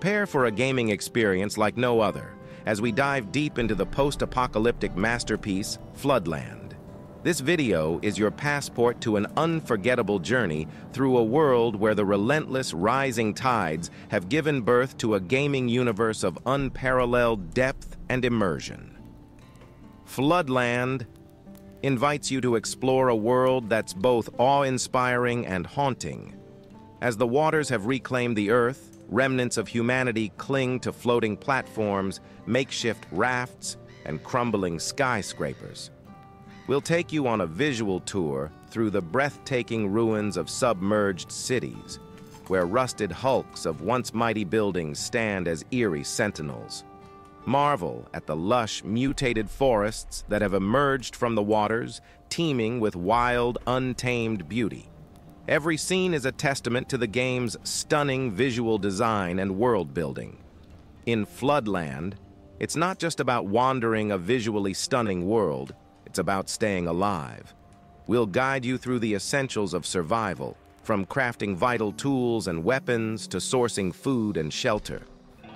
Prepare for a gaming experience like no other as we dive deep into the post-apocalyptic masterpiece, Floodland. This video is your passport to an unforgettable journey through a world where the relentless rising tides have given birth to a gaming universe of unparalleled depth and immersion. Floodland invites you to explore a world that's both awe-inspiring and haunting. As the waters have reclaimed the earth, remnants of humanity cling to floating platforms, makeshift rafts, and crumbling skyscrapers. We'll take you on a visual tour through the breathtaking ruins of submerged cities, where rusted hulks of once mighty buildings stand as eerie sentinels. Marvel at the lush, mutated forests that have emerged from the waters, teeming with wild, untamed beauty. Every scene is a testament to the game's stunning visual design and world building. In Floodland, it's not just about wandering a visually stunning world, it's about staying alive. We'll guide you through the essentials of survival, from crafting vital tools and weapons to sourcing food and shelter.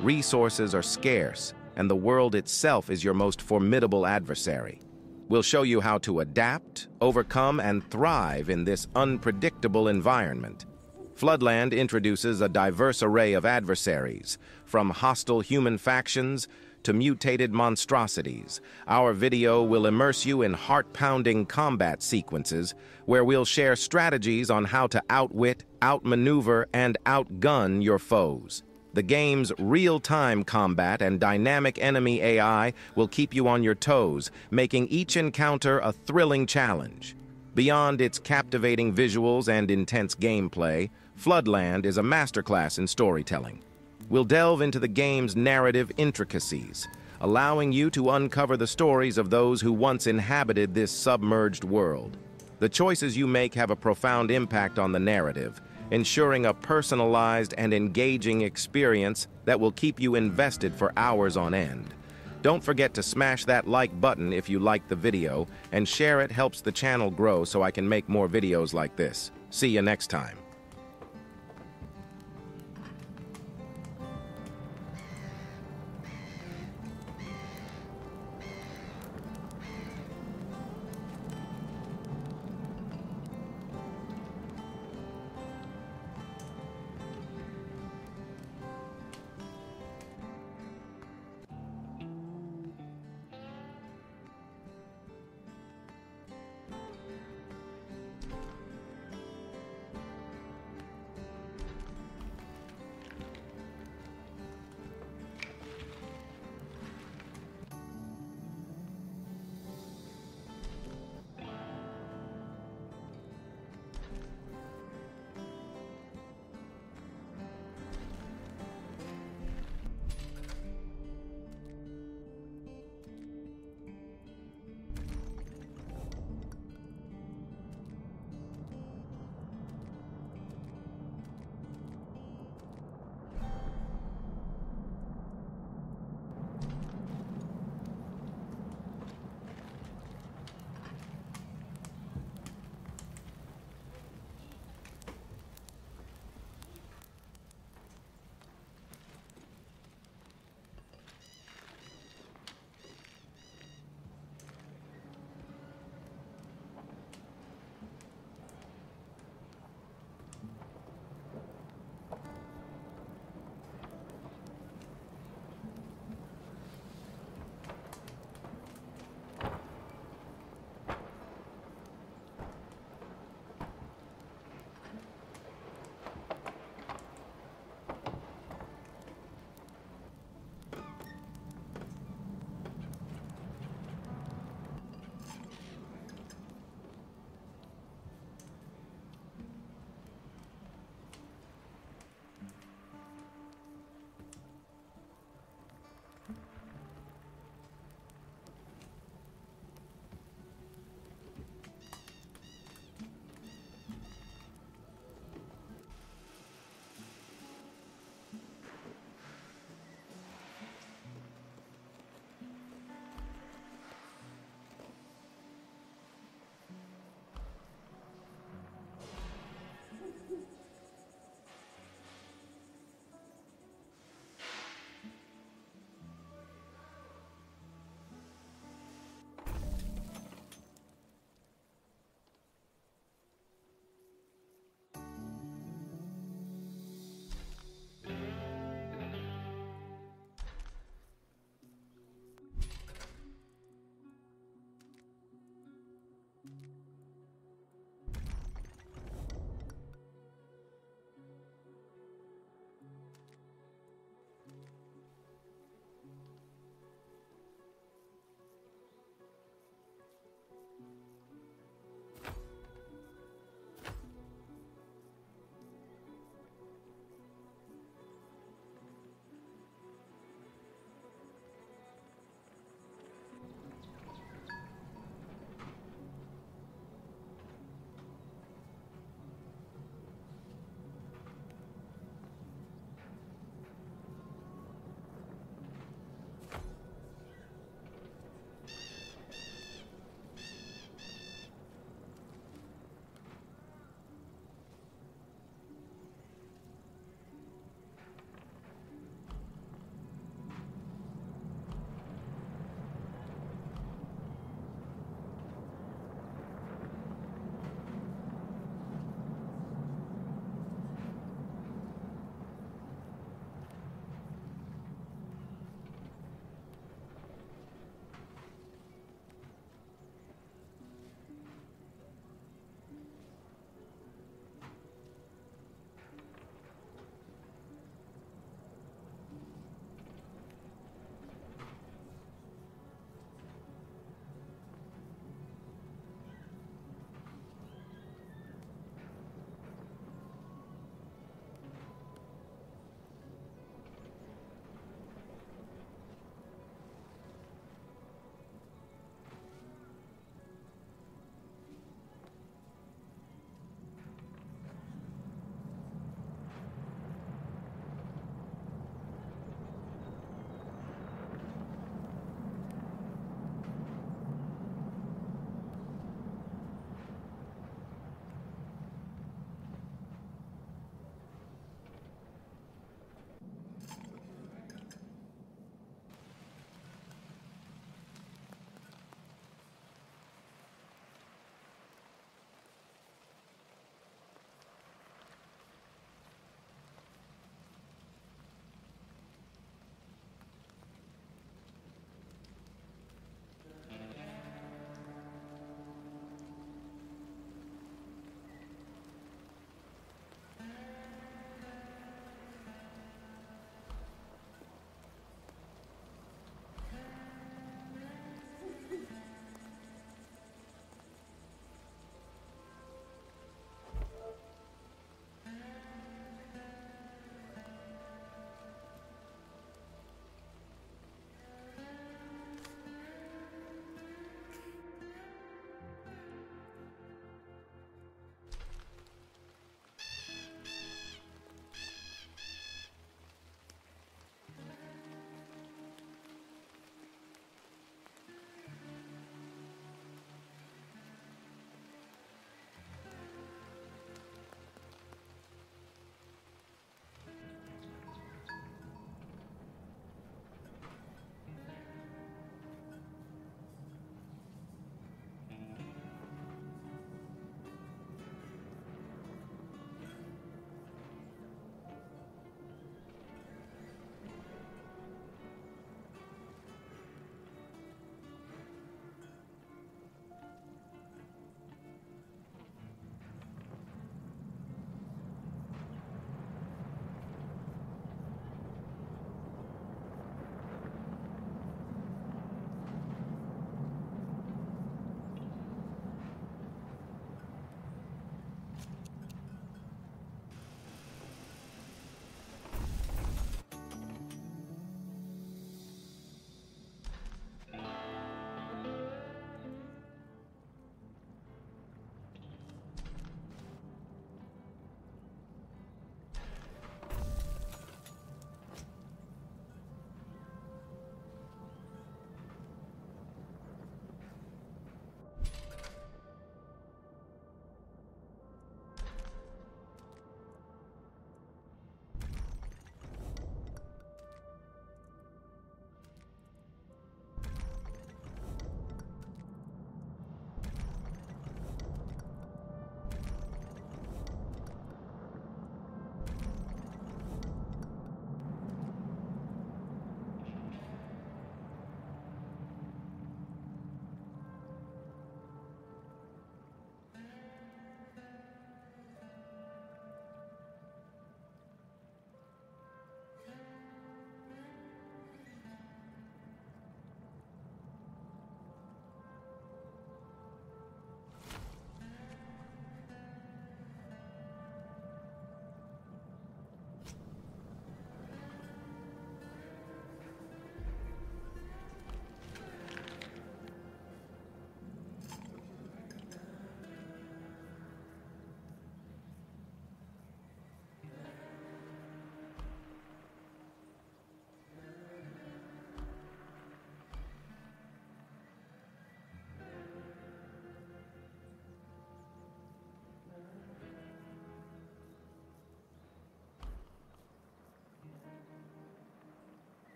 Resources are scarce, and the world itself is your most formidable adversary. We'll show you how to adapt, overcome, and thrive in this unpredictable environment. Floodland introduces a diverse array of adversaries, from hostile human factions to mutated monstrosities. Our video will immerse you in heart-pounding combat sequences where we'll share strategies on how to outwit, outmaneuver, and outgun your foes. The game's real-time combat and dynamic enemy AI will keep you on your toes, making each encounter a thrilling challenge. Beyond its captivating visuals and intense gameplay, Floodland is a masterclass in storytelling. We'll delve into the game's narrative intricacies, allowing you to uncover the stories of those who once inhabited this submerged world. The choices you make have a profound impact on the narrative, ensuring a personalized and engaging experience that will keep you invested for hours on end. Don't forget to smash that like button if you like the video, and share it helps the channel grow so I can make more videos like this. See you next time.